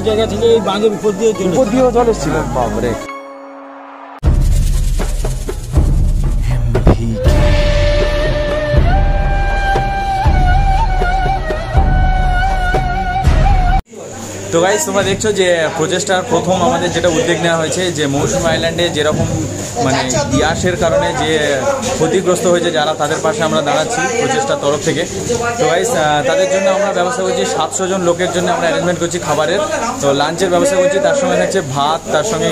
জায়গা থেকে এই বাঁধের উপর দিয়ে উপর দিয়েও জল এসেছিল বাপরে তো গাইজ তোমরা দেখছ যে প্রচেষ্টার প্রথম আমাদের যেটা উদ্যোগ নেওয়া হয়েছে, যে মৌসুম আইল্যান্ডে যেরকম মানে ইয়াসের কারণে যে ক্ষতিগ্রস্ত হয়েছে যারা, তাদের পাশে আমরা দাঁড়াচ্ছি প্রচেষ্টার তরফ থেকে। তো গাইজ তাদের জন্য আমরা ব্যবস্থা করছি সাতশো জন লোকের জন্য আমরা অ্যারেঞ্জমেন্ট করছি খাবারের। তো লাঞ্চের ব্যবস্থা করছি, তার সঙ্গে থাকছে ভাত, তার সঙ্গে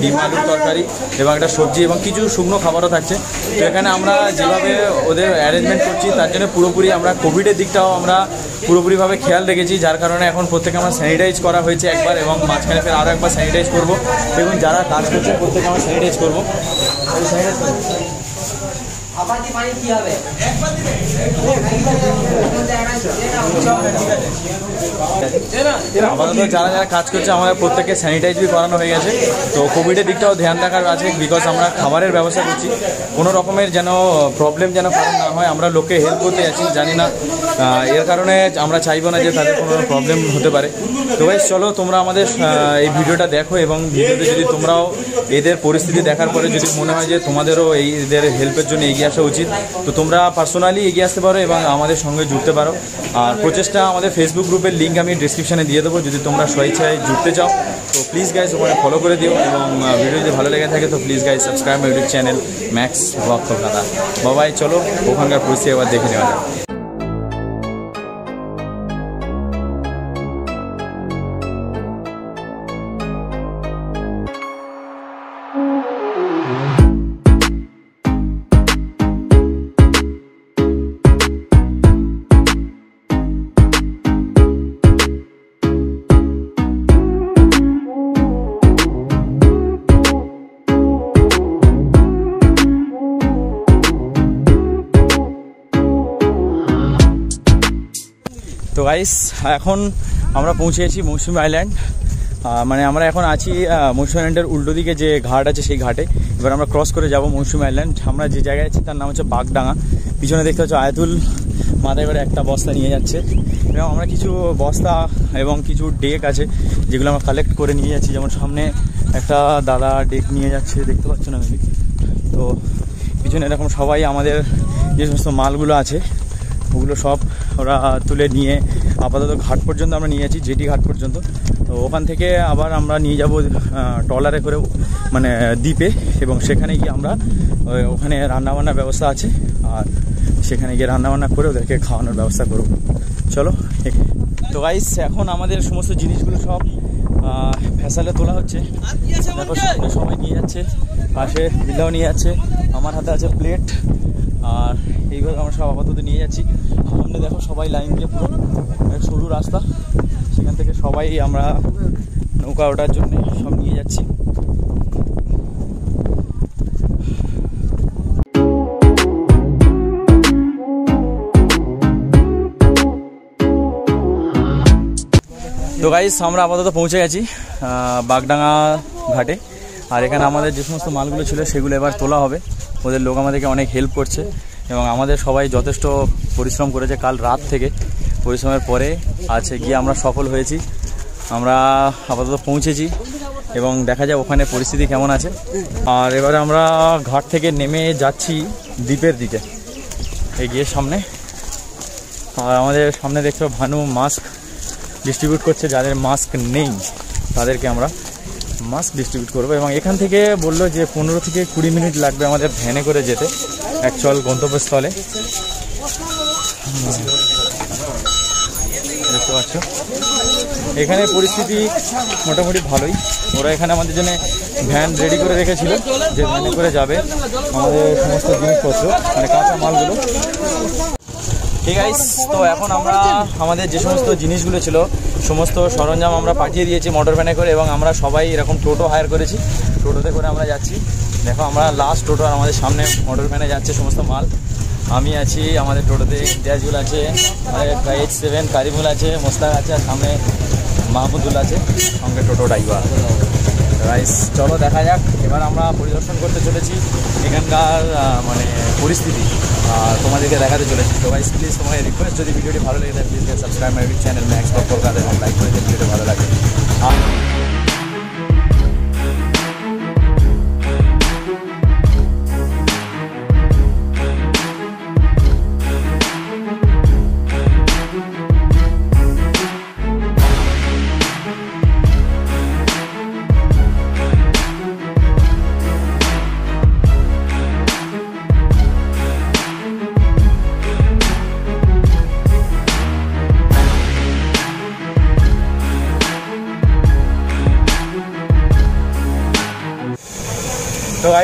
ডিম, আলুর তরকারি এবং একটা সবজি এবং কিছু শুকনো খাবারও থাকছে। তো এখানে আমরা যেভাবে ওদের অ্যারেঞ্জমেন্ট করছি, তার জন্য পুরোপুরি আমরা কোভিডের দিকটাও আমরা পুরোপুরিভাবে খেয়াল রেখেছি, যার কারণে এখন প্রত্যেকে আমরা স্যানিটাইজ করা হয়েছে একবার এবং মাঝখানে ফের আরও একবার স্যানিটাইজ করব। এবং যারা কাজ করছে প্রত্যেকে আমরা স্যানিটাইজ করব। sanitize করব। আপাতত যারা যারা কাজ করছে আমাদের প্রত্যেকে স্যানিটাইজ বি করানো হয়ে গেছে। তো কোভিডের দিকটাও ধ্যান রাখার আছে বিকজ আমরা খাবারের ব্যবস্থা করছি। কোনো রকমের যেন প্রবলেম যেন কারণ না হয়, আমরা লোকে হেল্প করতে যাচ্ছি, জানি না এর কারণে আমরা চাইব না যে তাদের কোনো প্রবলেম হতে পারে। তো ভাই চলো তোমরা আমাদের এই ভিডিওটা দেখো এবং ভিডিওতে যদি তোমরাও এদের পরিস্থিতি দেখার পরে যদি মনে হয় যে তোমাদেরও এই এদের হেল্পের জন্য এগিয়ে আসা উচিত, তো তোমরা পার্সোনালি এগিয়ে আসতে পারো এবং আমাদের সঙ্গে জুড়তে পারো। আর প্রচেষ্টা আমাদের ফেসবুক গ্রুপের লিঙ্ক আমি ডিসক্রিপশানে দিয়ে দেবো। যদি তোমরা স্বেচ্ছায় জুড়তে চাও, তো প্লিজ গাইজ ওখানে ফলো করে দিও এবং ভিডিও যদি ভালো লেগে থাকে, তো please guys subscribe YouTube channel Max blog Kolkata Babai, চলো ওখানকার পরিস্থিতি আবার দেখে নেওয়া যাক। তো গাইস এখন আমরা পৌঁছেছি মৌসুমি আইল্যান্ড মানে আমরা এখন আছি মৌসুমি আইল্যান্ডের উল্টো দিকে যে ঘাট আছে সেই ঘাটে। এবার আমরা ক্রস করে যাব মৌসুমি আইল্যান্ড আমরা যে জায়গায় আছি তার নাম হচ্ছে বাগডাঙ্গা। পিছনে দেখতে হচ্ছে আয়াতুল। মাথায় করে একটা বস্তা নিয়ে যাচ্ছে। এবং আমরা কিছু বস্তা এবং কিছু ডেক আছে, যেগুলো আমরা কালেক্ট করে নিয়ে যাচ্ছি। যেমন সামনে একটা দাদা ডেক নিয়ে যাচ্ছে, দেখতে পাচ্ছ না মেবি তো পিছনে এরকম সবাই আমাদের যে সমস্ত মালগুলো আছে ওগুলো সব ওরা তুলে নিয়ে আপাতত ঘাট পর্যন্ত আমরা নিয়ে যাচ্ছি, জেটি ঘাট পর্যন্ত। তো ওখান থেকে আবার আমরা নিয়ে যাব ট্রলারে করে মানে দ্বীপে এবং সেখানে গিয়ে আমরা ওখানে রান্নাবান্নার ব্যবস্থা আছে আর সেখানে গিয়ে রান্নাবান্না করে ওদেরকে খাওয়ানোর ব্যবস্থা করব। চলো তো গাইস এখন আমাদের সমস্ত জিনিসগুলো সব ফ্যাসালে তোলা হচ্ছে। সবাই নিয়ে যাচ্ছে, পাশে বিল্লাও নিয়ে যাচ্ছে, আমার হাতে আছে প্লেট আর এইভাবে আমরা সব আপাতত নিয়ে যাচ্ছি। সামনে দেখো সবাই লাইন দিয়ে পুরো এক সরু রাস্তা। সেখান থেকে সবাই আমরা নৌকা ওঠার জন্য সব নিয়ে যাচ্ছি। তো গাইস আমরা আপাতত পৌঁছে গেছি বাগডাঙ্গা ঘাটে। আর এখানে আমাদের যে সমস্ত মালগুলো ছিল, সেগুলো এবার তোলা হবে। ওদের লোক আমাদেরকে অনেক হেল্প করছে এবং আমাদের সবাই যথেষ্ট পরিশ্রম করেছে কাল রাত থেকে। পরিশ্রমের পরে আছে গিয়ে আমরা সফল হয়েছি। আমরা আপাতত পৌঁছেছি এবং দেখা যায় ওখানে পরিস্থিতি কেমন আছে। আর এবারে আমরা ঘাট থেকে নেমে যাচ্ছি দ্বীপের দিকে। এগিয়ে সামনে। আর আমাদের সামনে দেখছ ভানু মাস্ক ডিস্ট্রিবিউট করছে, যাদের মাস্ক নেই তাদেরকে আমরা মাস্ক ডিস্ট্রিবিউট করব এবং এখান থেকে বলল যে পনেরো থেকে কুড়ি মিনিট লাগবে আমাদের ভ্যানে করে যেতে অ্যাকচুয়াল গন্তব্যস্থলে। দেখতে পাচ্ছ? এখানে পরিস্থিতি মোটামুটি ভালোই। ওরা এখানে আমাদের জন্য ভ্যান রেডি করে রেখেছিল, যে ভ্যানে করে যাবে। আমাদের সমস্ত জিনিসপত্র মানে কাঁচা মালগুলো। ঠিক আছে তো এখন আমরা আমাদের যে সমস্ত জিনিসগুলো ছিল, সমস্ত সরঞ্জাম আমরা পাঠিয়ে দিয়েছি মোটর ভ্যানে করে এবং আমরা সবাই এরকম টোটো হায়ার করেছি। টোটোতে করে আমরা যাচ্ছি। দেখো, আমরা লাস্ট টোটো আর আমাদের সামনে মোটর ভ্যানে যাচ্ছে সমস্ত মাল। আমি আছি, আমাদের টোটোতে ইমতিয়াজুল আছে এইচ সেভেন কারিমুল আছে, মোস্তাক আছে, আর সামনে মাহমুদুল আছে, সঙ্গে টোটো ড্রাইভার রাইস চলো দেখা যাক। এবার আমরা পরিদর্শন করতে চলেছি এখানকার মানে পরিস্থিতি। আর তোমাদেরকে দেখাতে চলেছি। তো গাইস প্লিজ তোমাকে রিকোয়েস্ট যদি ভিডিওটি ভালো লেগে থাকে please subscribe my channel Max Kolkata এবং লাইক করে ভিডিওটি ভালো লাগে। আর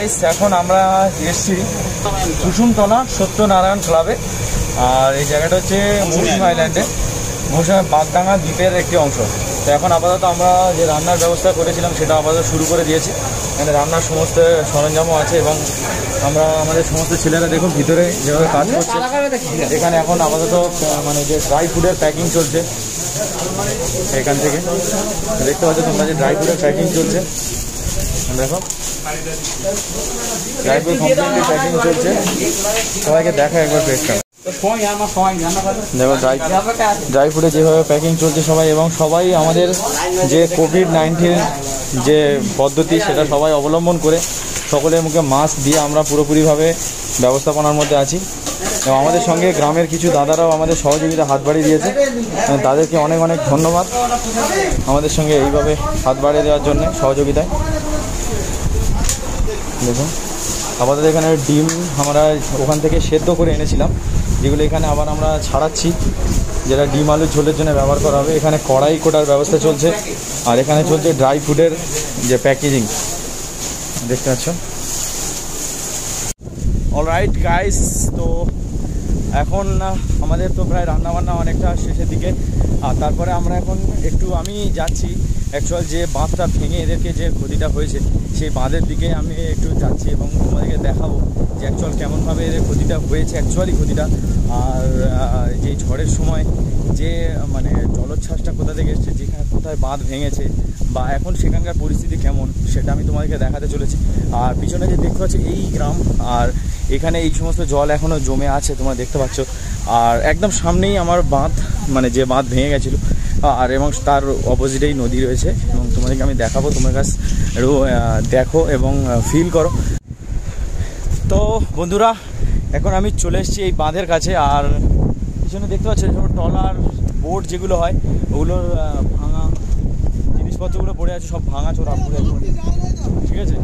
গাইস এখন আমরা এসছি কুসুমতলা সত্যনারায়ণ ক্লাবে আর এই জায়গাটা হচ্ছে মৌসুম আইল্যান্ডে মৌসুম বাগডাঙ্গা দ্বীপের একটি অংশ। তো এখন আপাতত আমরা যে রান্নার ব্যবস্থা করেছিলাম সেটা আপাতত শুরু করে দিয়েছি। এখানে রান্নার সমস্ত সরঞ্জামও আছে এবং আমরা আমাদের সমস্ত ছেলেরা দেখুন ভিতরে যেভাবে কাজ করছে। এখানে এখন আপাতত মানে যে ড্রাই ফুডের প্যাকিং চলছে। এখান থেকে। দেখতে পাচ্ছ তোমরা যে ড্রাই ফুডের প্যাকিং চলছে। দেখো। প্যাকিং চলছে। সবাইকে একবার ড্রাই ড্রাই ফ্রুটে যেভাবে প্যাকিং চলছে সবাই এবং সবাই আমাদের যে কোভিড নাইন্টিন যে পদ্ধতি, সেটা সবাই অবলম্বন করে সকলের মুখে মাস্ক দিয়ে আমরা পুরোপুরিভাবে ব্যবস্থাপনার মধ্যে আছি। এবং আমাদের সঙ্গে গ্রামের কিছু দাদারাও আমাদের সহযোগিতা হাত বাড়িয়ে দিয়েছে। তাদেরকে অনেক অনেক ধন্যবাদ। আমাদের সঙ্গে এইভাবে হাত বাড়িয়ে দেওয়ার জন্য সহযোগিতায়। দেখুন আপাতত এখানে ডিম আমরা ওখান থেকে সেদ্ধ করে এনেছিলাম, যেগুলো এখানে আবার আমরা ছাড়াচ্ছি, যেটা ডিম আলু ঝোলের জন্য ব্যবহার করা হবে। এখানে কড়াই কোটার ব্যবস্থা চলছে, আর এখানে চলছে ড্রাই ফুডের যে প্যাকেজিং। দেখতে পাচ্ছ? অলরাইট গাইস তো এখন আমাদের তো প্রায় রান্নাবান্না অনেকটা শেষের দিকে। আর তারপরে আমরা এখন একটু আমি যাচ্ছি অ্যাকচুয়াল যে বাঁধটা ভেঙে এদেরকে যে ক্ষতিটা হয়েছে, সেই বাঁধের দিকে আমি একটু যাচ্ছি এবং তোমাদেরকে দেখাবো যে অ্যাকচুয়াল কেমনভাবে এদের ক্ষতিটা হয়েছে অ্যাকচুয়ালি ক্ষতিটা। আর যে ঝড়ের সময় যে মানে জলোচ্ছ্বাসটা কোথা থেকে এসছে, যেখানে কোথায় বাঁধ ভেঙেছে বা এখন সেখানকার পরিস্থিতি কেমন, সেটা আমি তোমাদেরকে দেখাতে চলেছি। আর পিছনে যে দেখতে পাচ্ছ এই গ্রাম, আর এখানে এই সমস্ত জল এখনও জমে আছে, তোমরা দেখতে পাচ্ছ। আর একদম সামনেই আমার বাঁধ মানে যে বাঁধ ভেঙে গেছিল, আর এবং তার অপোজিটেই নদী রয়েছে। এবং তোমাদেরকে আমি দেখাবো, তোমার কাছ দেখো এবং ফিল করো। তো বন্ধুরা, এখন আমি চলে এসেছি এই বাঁধের কাছে, আর পিছনে দেখতে পাচ্ছ টলার বোট যেগুলো হয়, ওগুলোর ভাঙা জিনিসপত্রগুলো পড়ে আছে, সব ভাঙা চোরা পড়ে আছে ঠিক আছে?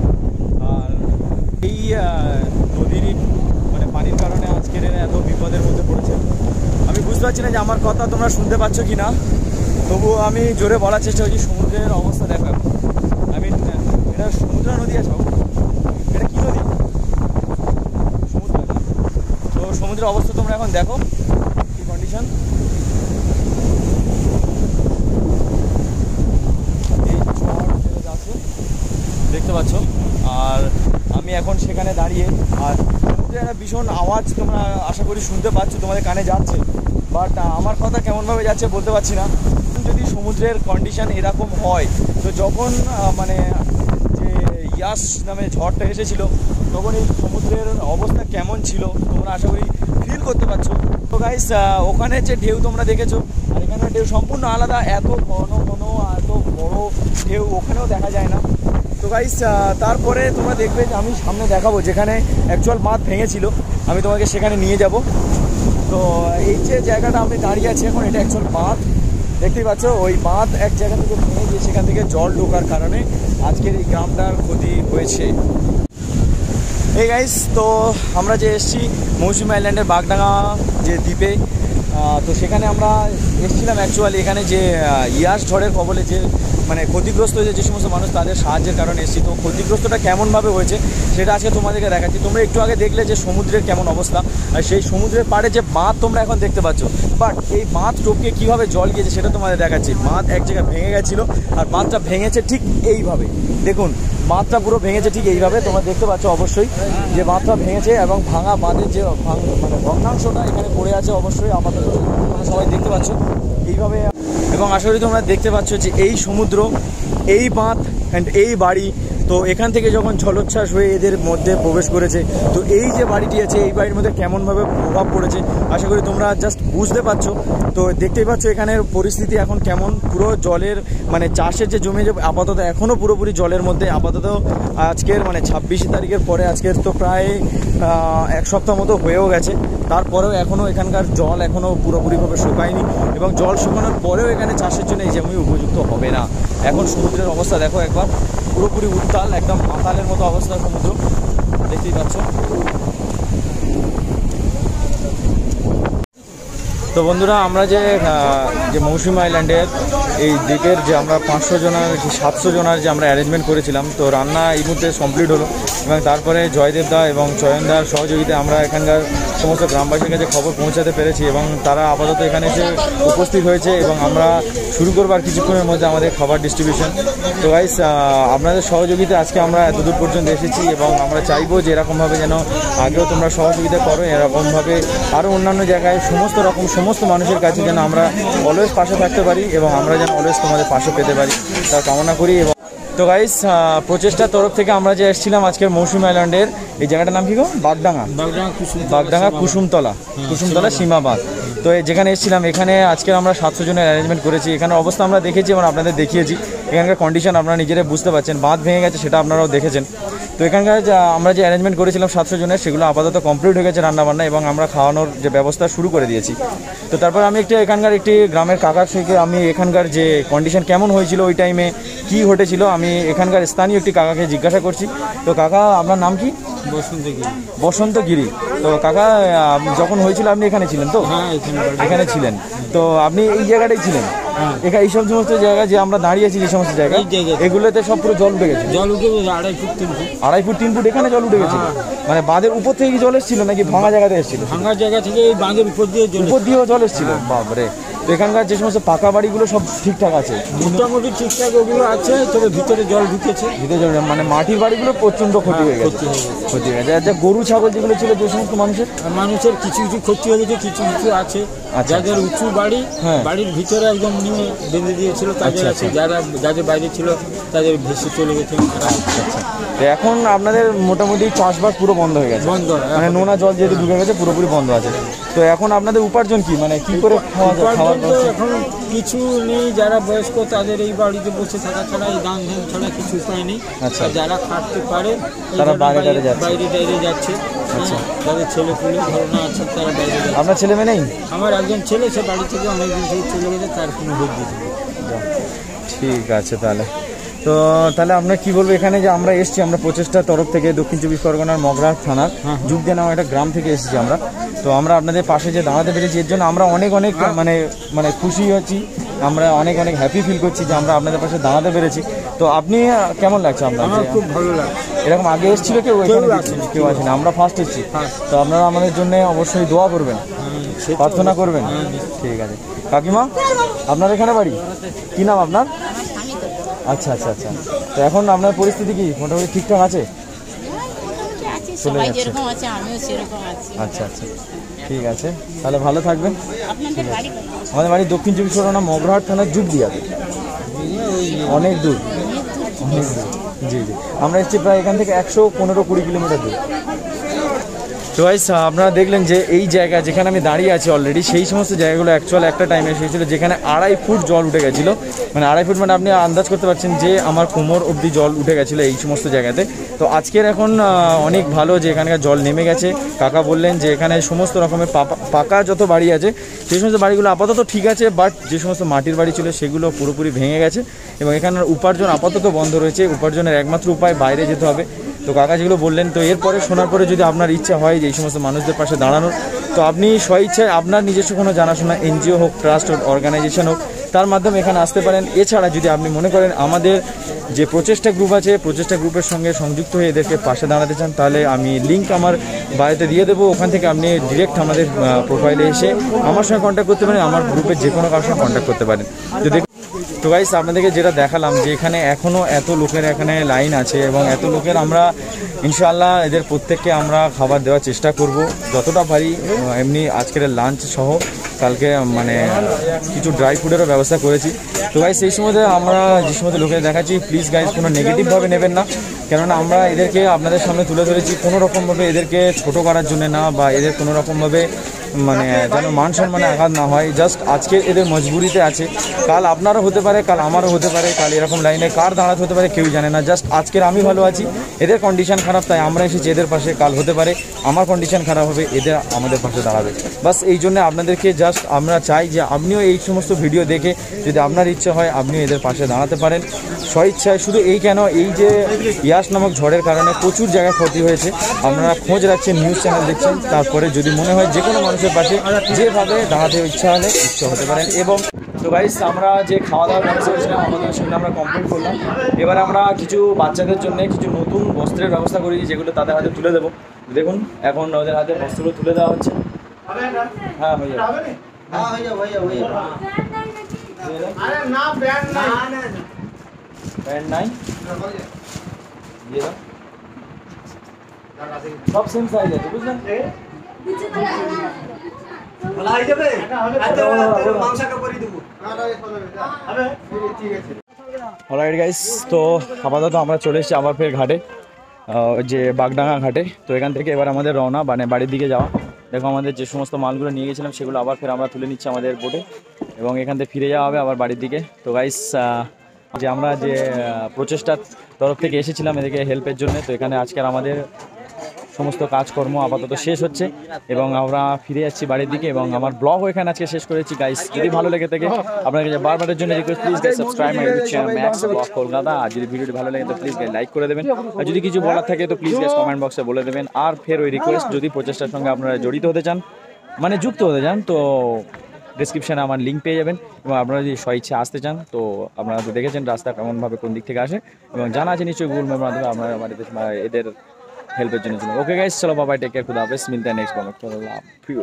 আর এই নদীর মানে পানির কারণে আজকের এত বিপদের মধ্যে পড়েছে। আমি বুঝতে পারছি না যে আমার কথা তোমরা শুনতে পাচ্ছ কি না তবুও আমি জোরে বলার চেষ্টা করছি, সমুদ্রের অবস্থা দেখো আই মিন এটা সমুদ্র নদী আছে এটা কি নদী? সমুদ্র তো সমুদ্রের অবস্থা তোমরা এখন দেখো, কি কন্ডিশন এই ঝড় যেটা যাচ্ছে দেখতে পাচ্ছ। আর আমি এখন সেখানে দাঁড়িয়ে, আর সমুদ্রের একটা ভীষণ আওয়াজ তোমরা আশা করি শুনতে পাচ্ছ, তোমাদের কানে যাচ্ছে। বাট আমার কথা কেমনভাবে যাচ্ছে বলতে পারছি না। যদি সমুদ্রের কন্ডিশন এরকম হয়, তো যখন মানে যে ইয়াস নামে ঝড়টা এসেছিল, তখন এই সমুদ্রের অবস্থা কেমন ছিল, তোমরা আশা করি ফিল করতে পারছ। তো গাইস ওখানে যে ঢেউ তোমরা দেখেছ, আর এখানে ঢেউ সম্পূর্ণ আলাদা, এত ঘন ঘন এত বড় ঢেউ ওখানেও দেখা যায় না। গাইস তারপরে তোমরা দেখবে যে আমি সামনে দেখাবো যেখানে অ্যাকচুয়াল বাঁধ ভেঙেছিল। আমি তোমাকে সেখানে নিয়ে যাব। তো, এই যে জায়গাটা আমি দাঁড়িয়ে আছি এখন, এটা অ্যাকচুয়াল বাঁধ দেখতেই পাচ্ছ, ওই বাঁধ এক জায়গা থেকে ভেঙে গিয়ে সেখান থেকে জল ঢোকার কারণে আজকের এই গ্রামটার ক্ষতি হয়েছে। এই গাইস তো আমরা যে এসেছি মৌসুমী আইল্যান্ডের বাগডাঙ্গা যে দ্বীপে তো সেখানে আমরা এসেছিলাম অ্যাকচুয়ালি এখানে যে ইয়াস ঝড়ের কবলে যে মানে ক্ষতিগ্রস্ত হয়েছে যে সমস্ত মানুষ তাদের সাহায্যের কারণে এসেছি। তো ক্ষতিগ্রস্তটা কেমনভাবে হয়েছে সেটা আজকে তোমাদেরকে দেখাচ্ছি। তোমরা একটু আগে দেখলে যে সমুদ্রের কেমন অবস্থা আর সেই সমুদ্রের পাড়ে যে বাঁধ তোমরা এখন দেখতে পাচ্ছ। বাট এই বাঁধ টপকে কীভাবে জল গিয়েছে সেটা তোমাদের দেখাচ্ছি। বাঁধ এক জায়গায় ভেঙে গেছিল আর বাঁধটা ভেঙেছে ঠিক এইভাবে। দেখুন বাঁধটা পুরো ভেঙেছে ঠিক এইভাবে, তোমরা দেখতে পাচ্ছ অবশ্যই যে বাঁধটা ভেঙেছে এবং ভাঙা বাঁধের যে মানে ভগ্নাংশটা এখানে পড়ে আছে অবশ্যই আমাদের তোমরা সবাই দেখতে পাচ্ছ এইভাবে। এবং আশা করি তোমরা দেখতে পাচ্ছ যে এই সমুদ্র, এই বাঁধ অ্যান্ড এই বাড়ি তো এখান থেকে যখন জলোচ্ছ্বাস হয়ে এদের মধ্যে প্রবেশ করেছে, তো এই যে বাড়িটি আছে, এই বাড়ির মধ্যে কেমনভাবে প্রভাব পড়েছে, আশা করি তোমরা জাস্ট বুঝতে পারছ। তো দেখতেই পাচ্ছ এখানের পরিস্থিতি এখন কেমন, পুরো জলের মানে চাষের যে জমি যে আপাতত এখনও পুরোপুরি জলের মধ্যে, আপাতত আজকের মানে ছাব্বিশে তারিখের পরে আজকের তো প্রায় এক সপ্তাহ মতো হয়েও গেছে। তারপরেও এখনও এখানকার জল এখনও পুরোপুরিভাবে শুকায়নি এবং জল শুকানোর পরেও এখানে চাষের জন্য এই জমি উপযুক্ত হবে না। এখন সমুদ্রের অবস্থা দেখো একবার। পুরোপুরি উত্তাল, একদম মাতালের মতো অবস্থা সমুদ্র। দেখতেই পাচ্ছ। তো বন্ধুরা, আমরা যে যে মৌসুমি আইল্যান্ডের এই দ্বীপের যে আমরা পাঁচশো জনের সাতশো জনের যে আমরা অ্যারেঞ্জমেন্ট করেছিলাম, তো রান্না এই মুহূর্তে কমপ্লিট হলো এবং তারপরে জয়দেব দা এবং চয়নদার সহযোগিতায় আমরা এখানকার সমস্ত গ্রামবাসীর কাছে খবর পৌঁছাতে পেরেছি এবং তারা আপাতত এখানে এসে উপস্থিত হয়েছে এবং আমরা শুরু করব আর কিছুক্ষণের মধ্যে আমাদের খাবার ডিস্ট্রিবিউশন তো গাইস আপনাদের সহযোগিতা আজকে আমরা এতদূর পর্যন্ত এসেছি এবং আমরা চাইব যে এরকমভাবে যেন আগেও তোমরা সহযোগিতা করো, এরকমভাবে আরও অন্যান্য জায়গায় সমস্ত রকম সমস্ত মানুষের কাছে যেন আমরা অলওয়েজ পাশে থাকতে পারি এবং আমরা যেন অলওয়েজ তোমাদের পাশে পেতে পারি। তা কামনা করি এবং তো গাইস প্রচেষ্টার তরফ থেকে আমরা যে এসেছিলাম আজকের মৌসুমি আইল্যান্ডের এই জায়গাটার নাম কি গো? বাগডাঙ্গা। বাগডাঙ্গা কুসুম বাগডাঙ্গা কুসুমতলা। কুসুমতলা সীমাবাদ। তো এই যেখানে এসেছিলাম এখানে আজকের আমরা সাতশো জনের অ্যারেঞ্জমেন্ট করেছি। এখানে অবস্থা আমরা দেখেছি এবং আপনাদের দেখিয়েছি। এখানকার কন্ডিশন আপনারা নিজেরা বুঝতে পারছেন। বাঁধ ভেঙে গেছে সেটা আপনারাও দেখেছেন। তো এখানকার আমরা যে অ্যারেঞ্জমেন্ট করেছিলাম সাতশো জনের, সেগুলো আপাতত কমপ্লিট হয়ে গেছে রান্নাবান্না এবং আমরা খাওয়ানোর যে ব্যবস্থা শুরু করে দিয়েছি। তো তারপর আমি একটি এখানকার একটি গ্রামের কাকার থেকে আমি এখানকার যে কন্ডিশন কেমন হয়েছিল ওই টাইমে কি ঘটেছিল, আমি এখানকার স্থানীয় একটি কাকাকে জিজ্ঞাসা করছি। তো কাকা, আপনার নাম কি? বসন্ত গিরি তো কাকা যখন হয়েছিল আপনি এখানে ছিলেন তো? হ্যাঁ এখানে ছিলেন। তো আপনি এই জায়গাটাই ছিলেন? হ্যাঁ। এখানে এই সব সমস্ত জায়গা যে আমরা দাঁড়িয়ে আছি যে সমস্ত জায়গা জায়গায়। এগুলোতে সব পুরো জল উঠে গেছে? জল উঠে আড়াই ফুট তিন ফুট। আড়াই ফুট তিন ফুট এখানে জল উঠে গেছিল হ্যাঁ। মানে বাঁধের উপর থেকে জল এসেছিল নাকি ভাঙা জায়গাতে এসেছিল? ভাঙা জায়গা থেকে এই বাঁধের উপর দিয়ে জল উপর দিয়েও জল এসেছিল? বাপরে। এখানকার যে সমস্ত পাকা বাড়িগুলো সব ঠিকঠাক আছে। মোটামুটি ঠিকঠাক ওগুলো আছে তবে ভিতরে জল ঢুকেছে। ভিতরে জল মানে মাটির বাড়িগুলো প্রচণ্ড ক্ষতি হয়ে গেছে। ক্ষতি হয়ে গেছে। ক্ষতি হয়ে গেছে। যে গরু ছাগল যেগুলো ছিল যে সমস্ত মানুষের? মানুষের কিছু কিছু ক্ষতি হয়ে গেছে কিছু কিছু আছে। আচ্ছা, যাদের উঁচু বাড়ি হ্যাঁ। বাড়ির ভিতরে একদম নিয়ে বেঁধে দিয়েছিল তাদের আচ্ছা, আছে। যারা যাদের বাইরে ছিল তাদের ভেসে চলে গেছে। গেছে। তো এখন আপনাদের মোটামুটি চাষবাস পুরো বন্ধ হয়ে গেছে। বন্ধ মানে নোনা জল যেহেতু ঢুকে গেছে পুরোপুরি বন্ধ আছে। তো এখন আপনাদের উপার্জন কি? মানে কি করে খাওয়া এখন কিছু নেই যারা বয়স্ক তাদের এই বাড়িতে বসে থাকা ছাড়া এই দান ধ্যান ছাড়া কিছু উপায় নেই। আচ্ছা। যারা খাটতে পারে তারা যারা বাইরে যাচ্ছে। বাইরে যাচ্ছে। আচ্ছা। হ্যাঁ, ছেলে পুলে ধারণা আছে তারা বাইরে যাচ্ছে। আপনার ছেলে মেয়ে নেই? আমার একজন ছেলে সে বাড়ি থেকে অনেকদিন থেকে চলে গেছে তার কোনো ভোট দিতে ঠিক আছে তাহলে। তো তাহলে আমরা কি বলব এখানে যে আমরা এসেছি আমরা প্রচেষ্টার তরফ থেকে দক্ষিণ চব্বিশ পরগনার মগরা থানার যুগদিয়া নামে একটা গ্রাম থেকে এসেছি আমরা। তো আমরা আপনাদের পাশে যে দাঁড়াতে পেরেছি এর জন্য আমরা অনেক অনেক মানে মানে খুশি হচ্ছি। আমরা অনেক অনেক হ্যাপি ফিল করছি যে আমরা আপনাদের পাশে দাঁড়াতে পেরেছি। তো আপনি কেমন লাগছে আপনার খুব ভালো লাগে এরকম আগে এসেছিল কেউ? এখানে কেউ আসেনি। আমরা ফার্স্ট এসেছি। তো আপনারা আমাদের জন্য অবশ্যই দোয়া করবেন। হ্যাঁ, প্রার্থনা করবেন। হ্যাঁ, ঠিক আছে। কাকিমা আপনার এখানে বাড়ি? কি নাম আপনার? আচ্ছা আচ্ছা আচ্ছা। তো এখন আপনার পরিস্থিতি কি? মোটামুটি ঠিকঠাক আছে? চলে যাচ্ছে। আচ্ছা আচ্ছা। ঠিক আছে। তাহলে ভালো থাকবেন। আমাদের বাড়ি দক্ষিণ চব্বিশ পরগনা মগরাহাট থানার যুগ দিয়াতে অনেক দূর। অনেক দূর। জি জি। আমরা এসেছি প্রায় এখান থেকে একশো পনেরো কুড়ি কিলোমিটার দূর। তো গাইস আপনারা দেখলেন যে এই জায়গা যেখানে আমি দাঁড়িয়ে আছি অলরেডি সেই সমস্ত জায়গাগুলো অ্যাকচুয়াল একটা টাইমে এসেছিল যেখানে আড়াই ফুট জল উঠে গেছিল। মানে আড়াই ফুট মানে আপনি আন্দাজ করতে পারছেন যে আমার কোমর অবধি জল উঠে গেছিল এই সমস্ত জায়গাতে। তো আজকের এখন অনেক ভালো যে এখানকার জল নেমে গেছে। কাকা বললেন যে এখানে সমস্ত রকমের পাকা যত বাড়ি আছে, সেই সমস্ত বাড়িগুলো আপাতত ঠিক আছে বাট যে সমস্ত মাটির বাড়ি ছিল সেগুলো পুরোপুরি ভেঙে গেছে এবং এখানের উপার্জন আপাতত বন্ধ রয়েছে। উপার্জনের একমাত্র উপায় বাইরে যেতে হবে। তো কাকা যেগুলো বললেন, তো এরপরে শোনার পরে যদি আপনার ইচ্ছা হয় যে এই সমস্ত মানুষদের পাশে দাঁড়ানোর, তো আপনি স্বইচ্ছায় আপনার নিজস্ব কোনো জানাশোনা, এনজিও হোক, ট্রাস্ট হোক অর্গানাইজেশন হোক, তার মাধ্যমে এখানে আসতে পারেন। এছাড়া যদি আপনি মনে করেন আমাদের যে প্রচেষ্টা গ্রুপ আছে, প্রচেষ্টা গ্রুপের সঙ্গে সংযুক্ত হয়ে এদেরকে পাশে দাঁড়াতে চান, তাহলে আমি লিঙ্ক আমার বাড়িতে দিয়ে দেবো। ওখান থেকে আপনি ডিরেক্ট আমাদের প্রোফাইলে এসে আমার সঙ্গে কন্ট্যাক্ট করতে পারেন, আমার গ্রুপের যে কোনো কারোর সঙ্গে কন্ট্যাক্ট করতে পারেন। দেখ তো গাইস আপনাদেরকে যেটা দেখালাম যে এখানে এখনও এত লোকের এখানে লাইন আছে এবং এত লোকের আমরা, ইনশাআল্লাহ এদের প্রত্যেককে আমরা খাবার দেওয়ার চেষ্টা করব। যতটা পারি এমনি আজকের লাঞ্চ সহ কালকে মানে কিছু ড্রাই ফুডেরও ব্যবস্থা করেছি। তো গাইস সেই সময় আমরা, যে সময় লোকের দেখাচ্ছি প্লিজ গাইস কোনো নেগেটিভভাবে নেবেন না। কেননা আমরা এদেরকে আপনাদের সামনে তুলে ধরেছি। কোনো রকমভাবে এদেরকে ছোট করার জন্য না বা এদের কোনো রকমভাবে মানে যেন মান সম্মানে আঘাত না হয়। জাস্ট আজকে এদের মজবুরিতে আছে। কাল আপনারও হতে পারে কাল আমারও হতে পারে কাল এরকম লাইনে কার দাঁড়াতে হতে পারে কেউ জানে না। জাস্ট আজকের আমি ভালো আছি। এদের কন্ডিশন খারাপ তাই আমরা এসেছি এদের পাশে। কাল হতে পারে আমার কন্ডিশন খারাপ হবে এদের আমাদের পাশে দাঁড়াবে। বাস এই জন্য আপনাদেরকে জাস্ট আমরা চাই যে আপনিও এই সমস্ত ভিডিও দেখে যদি আপনার ইচ্ছে হয় আপনিও এদের পাশে দাঁড়াতে পারেন। স্বইচ্ছায় শুধু এই কেন এই যে ইয়াস নামক ঝড়ের কারণে প্রচুর জায়গায় ক্ষতি হয়েছে। আপনারা খোঁজ রাখছেন নিউজ চ্যানেল দেখছেন। তারপরে যদি মনে হয় যে কোনো মানুষের পাশে যেভাবে দাঁড়াতে ইচ্ছা হলে ইচ্ছা হতে পারেন। এবং তো গাইস আমরা যে খাওয়া দাওয়ার ব্যবস্থা করেছিলাম আমাদের সঙ্গে আমরা কমপ্লিট করলাম। এবার আমরা কিছু বাচ্চাদের জন্য কিছু নতুন বস্ত্রের ব্যবস্থা করেছি যেগুলো তাদের হাতে তুলে দেবো। দেখুন এখন ওদের হাতে বস্ত্রগুলো তুলে দেওয়া হচ্ছে। হ্যাঁ হয়ে যাবে। প্যান্ট নাই। সব সেম সাইজ আছে বুঝলেন? অলরাইট গাইস তো আপাতত আমরা চলে এসেছি আবার ফের ঘাটে যে বাগডাঙ্গা ঘাটে। তো এখান থেকে এবার আমাদের রওনা মানে বাড়ির দিকে যাওয়া। দেখো আমাদের যে সমস্ত মালগুলো নিয়ে গেছিলাম সেগুলো আবার ফের আমরা তুলে নিচ্ছি আমাদের বোটে এবং এখান থেকে ফিরে যাওয়া হবে আবার বাড়ির দিকে। তো গাইস যে আমরা যে প্রচেষ্টার তরফ থেকে এসেছিলাম এদেরকে হেল্পের জন্য তো এখানে আজকের আমাদের সমস্ত কাজকর্ম আপাতত শেষ হচ্ছে এবং আমরা ফিরে যাচ্ছি বাড়ির দিকে এবং আমার ব্লগ এখানে আজকে শেষ করেছি। গাইস যদি ভালো লেগে থাকে, আপনাকে বারবারের জন্য request please subscribe my YouTube channel Max blog Kolkata আর যদি ভিডিওটি ভালো লাগে, তো প্লিজ গাইস লাইক করে দেবেন। আর যদি কিছু বলার থাকে, তো প্লিজ গাইস কমেন্ট বক্সে বলে দেবেন। আর ফের ওই রিকোয়েস্ট যদি প্রচেষ্টার সঙ্গে আপনারা জড়িত হতে চান মানে যুক্ত হতে চান, তো ডিসক্রিপশানে আমার লিঙ্ক পেয়ে যাবেন। এবং আপনারা যদি স্বইচ্ছে আসতে চান, তো আপনারা তো দেখেছেন রাস্তা কেমনভাবে কোন দিক থেকে আসে। এবং জানা আছে নিশ্চয়ই গুগল ম্যাপের মাধ্যমে আপনারা বাড়িতে এদের হেল্পের জন্য ওকে গাইস চলো বাবাই টেক কেয়ার খুদা হাফেজ মিলতে নেক্সট ব্লগ চলো প্রিয়